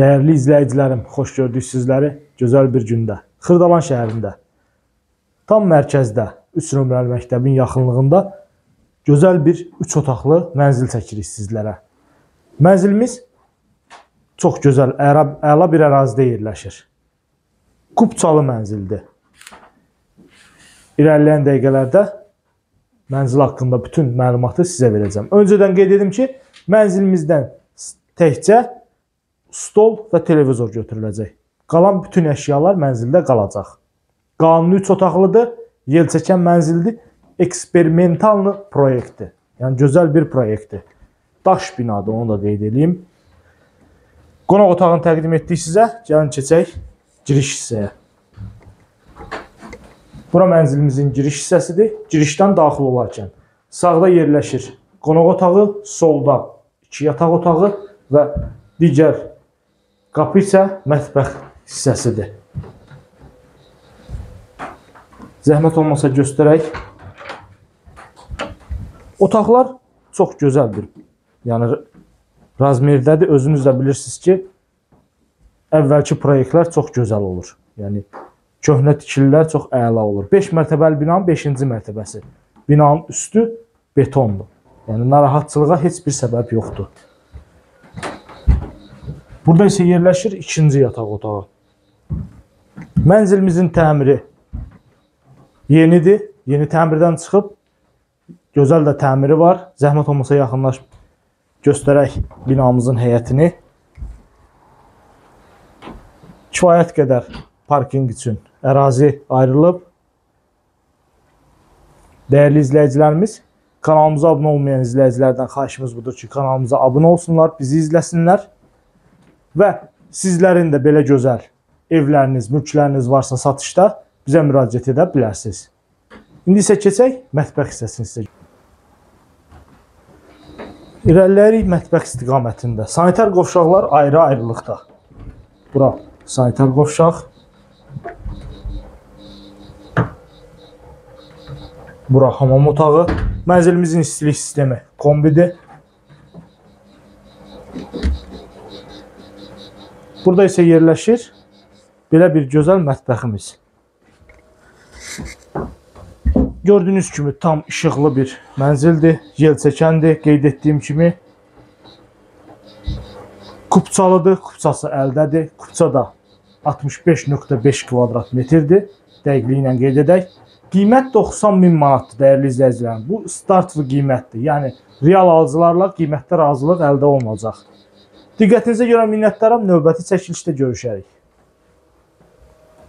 Dəyərli izləyicilərim, xoş gördük sizləri gözəl bir gündə. Xırdalan şəhərində, tam mərkəzdə 3 nömrəli məktəbin yaxınlığında gözəl bir 3 otaqlı mənzil çəkirik sizlərə. Mənzilimiz çox gözəl, əla, bir ərazidə yerləşir. Kupçalı mənzildir. İrəliləyən dəqiqələrdə mənzil haqqında bütün məlumatı sizə verəcəm. Öncədən qeyd edim ki, mənzilimizdən təkcə stol və televizor götürüləcək. Qalan bütün əşyalar mənzildə qalacaq. Qanuni 3 otaqlıdır, yel çəkən mənzildir, eksperimentallı proyektdir. Yəni gözəl bir proyektdir. Daş binadır, onu da qeyd edeyim. Qonaq otağını təqdim etdik sizə. Gəlin keçək giriş hissəyə. Bura mənzilimizin giriş hissəsidir. Girişdən daxil olarkən sağda yerləşir qonaq otağı, solda 2 yataq otağı və digər qapı isə mətbəx hissəsidir. Zəhmət olmasa göstərək. Otaqlar çox gözəldir. Yəni razmerdədir. Özünüz də bilirsiniz ki, əvvəlki proyektlər çox gözəl olur. Yəni köhnə tikililər çox əla olur. 5 mərtəbəli binanın 5-ci mərtəbəsi. Binanın üstü betondur. Yəni narahatçılığa heç bir səbəb yoxdur. Burada isə yerləşir ikinci yataq otağı. Mənzilimizin təmiri yenidir. Yeni təmirdən çıxıb gözəl də təmiri var. Zəhmət olmasa yaxınlaş göstərək binamızın həyətini. Kifayət qədər parkinq üçün ərazi ayrılıb. Dəyərli izləyicilərimiz, kanalımıza abunə olmayan izləyicilərdən xahişimiz budur ki, kanalımıza abunə olsunlar, bizi izləsinlər və sizlərin də belə gözəl evləriniz, mülkləriniz varsa satışda bizə müraciət edə bilərsiniz. İndi isə keçək mətbəx hissəsini sizə. İrəliləyirik mətbəx istiqamətində. Sanitar qovşaqlar ayrı-ayrılıqda. Bura sanitar qovşaq. Bura hamam otağı. Mənzilimizin istilik sistemi kombidir. Burada isə yerləşir belə bir gözəl mətbəximiz. Gördüyünüz kimi tam işıqlı bir mənzildir, yel çəkəndir, qeyd etdiyim kimi. Kupçalıdır, kupçası əldədir. Kupça da 65.5 kvadrat metrdir. Dəqiqliyi ilə qeyd edək. Qiymət 90 min manatdır dəyərli izləyicilərim. Bu start və qiymətdir. Yəni real alıcılarla qiymətdə razılıq əldə olunacaq. Diqqətinizə görə minnətdaram. Növbəti çəkilişdə görüşərik.